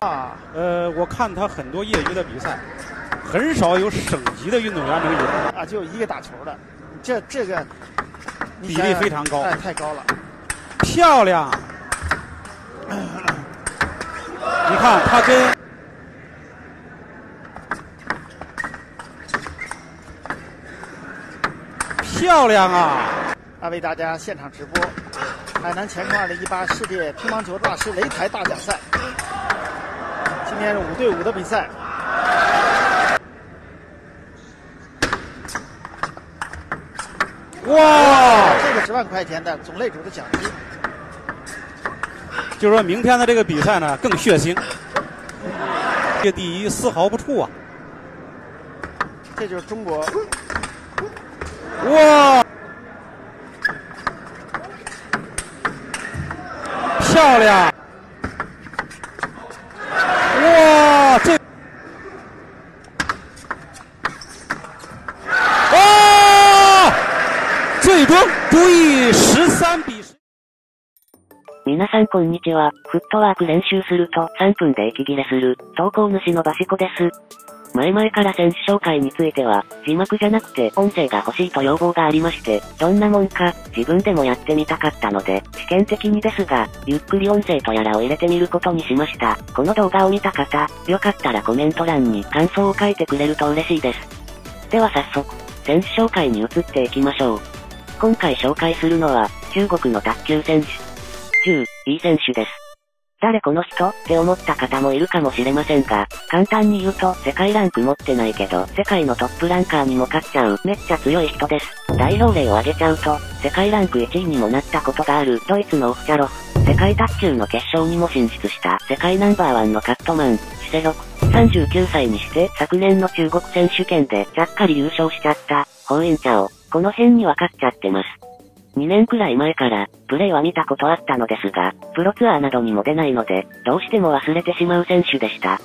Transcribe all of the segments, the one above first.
啊，呃，我看他很多业余的比赛，很少有省级的运动员能赢。啊，就一个打球的，这这个比例非常高哎，太高了。漂亮！你看他跟漂亮啊！啊，为大家现场直播海南乾坤二零一八世界乒乓球大师擂台大奖赛。今天是五对五的比赛，哇！这个十万块钱的总擂主的奖金。就说明天的这个比赛呢更血腥，这第一丝毫不怵啊！这就是中国哇！漂亮！皆さんこんにちは。フットワーク練習すると3分で息切れする、投稿主のバシコです。前々から選手紹介については、字幕じゃなくて音声が欲しいと要望がありまして、どんなもんか、自分でもやってみたかったので、試験的にですが、ゆっくり音声とやらを入れてみることにしました。この動画を見た方、よかったらコメント欄に感想を書いてくれると嬉しいです。では早速、選手紹介に移っていきましょう。今回紹介するのは、中国の卓球選手、中、いい選手です。誰この人って思った方もいるかもしれませんが、簡単に言うと世界ランク持ってないけど、世界のトップランカーにも勝っちゃうめっちゃ強い人です。代表例を挙げちゃうと、世界ランク1位にもなったことがあるドイツのオフチャロフ、世界卓球の決勝にも進出した世界ナンバーワンのカットマン、シセロク、39歳にして昨年の中国選手権でちゃっかり優勝しちゃった、ホウインチャオ、この辺には勝っちゃってます。2年くらい前から、プレイは見たことあったのですが、プロツアーなどにも出ないので、どうしても忘れてしまう選手でした。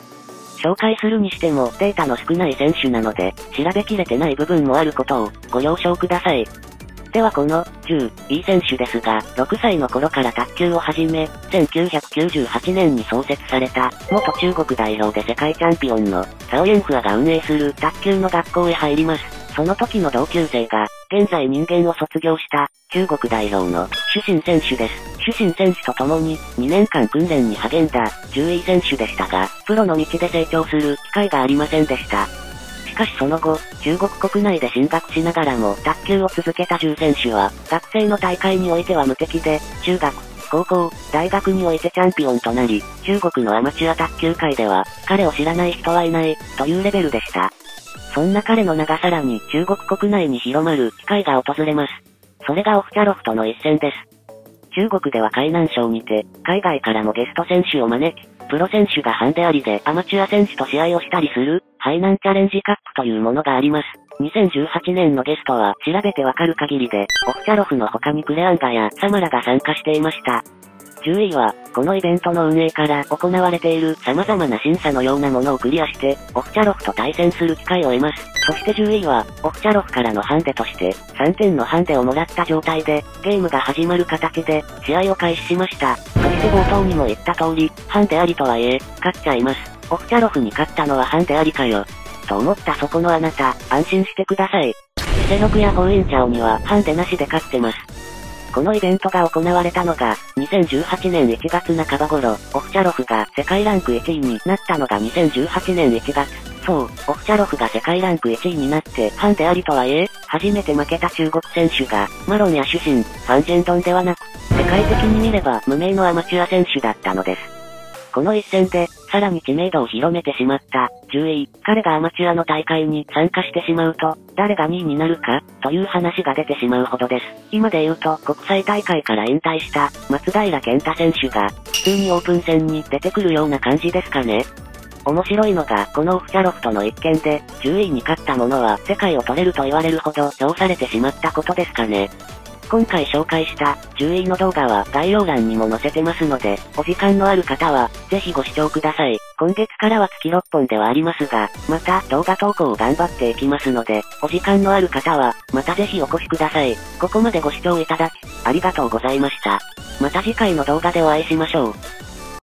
紹介するにしてもデータの少ない選手なので、調べきれてない部分もあることをご了承ください。ではこの、10、いい選手ですが、6歳の頃から卓球を始め、1998年に創設された、元中国代表で世界チャンピオンの、サオ・ユンフアが運営する卓球の学校へ入ります。その時の同級生が、現在人間を卒業した、中国代表の、主審選手です。主審選手と共に、2年間訓練に励んだ、10位選手でしたが、プロの道で成長する機会がありませんでした。しかしその後、中国国内で進学しながらも卓球を続けた10選手は、学生の大会においては無敵で、中学、高校、大学においてチャンピオンとなり、中国のアマチュア卓球界では、彼を知らない人はいない、というレベルでした。そんな彼の名がさらに中国国内に広まる機会が訪れます。それがオフチャロフとの一戦です。中国では海南省にて、海外からもゲスト選手を招き、プロ選手がハンデありでアマチュア選手と試合をしたりする、ハイナンチャレンジカップというものがあります。2018年のゲストは調べてわかる限りで、オフチャロフの他にクレアンガやサマラが参加していました。10位は、このイベントの運営から行われている様々な審査のようなものをクリアして、オフチャロフと対戦する機会を得ます。そして10位は、オフチャロフからのハンデとして、3点のハンデをもらった状態で、ゲームが始まる形で、試合を開始しました。そして冒頭にも言った通り、ハンデありとはいえ、勝っちゃいます。オフチャロフに勝ったのはハンデありかよ。と思ったそこのあなた、安心してください。セロクやホウインチャオにはハンデなしで勝ってます。このイベントが行われたのが、2018年1月半ば頃、オフチャロフが世界ランク1位になったのが2018年1月。そう、オフチャロフが世界ランク1位になって、ハンデありとはいえ、初めて負けた中国選手が、マロンや主審、ファンジェンドンではなく、世界的に見れば無名のアマチュア選手だったのです。この一戦で、さらに知名度を広めてしまった、10位、彼がアマチュアの大会に参加してしまうと、誰が2位になるか、という話が出てしまうほどです。今で言うと、国際大会から引退した、松平健太選手が、普通にオープン戦に出てくるような感じですかね。面白いのが、このオフチャロフとの一件で、10位に勝った者は世界を取れると言われるほど評されてしまったことですかね。今回紹介した10位の動画は概要欄にも載せてますので、お時間のある方は、ぜひご視聴ください。今月からは月6本ではありますが、また動画投稿を頑張っていきますので、お時間のある方は、またぜひお越しください。ここまでご視聴いただき、ありがとうございました。また次回の動画でお会いしましょう。